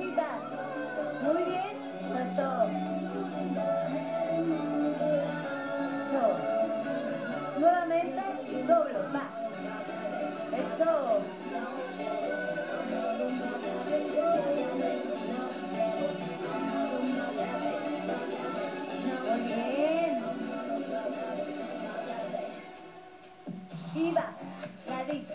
Muy bien, pues eso so. Nuevamente, doblo, va. Eso. Muy bien. Y va, ladito.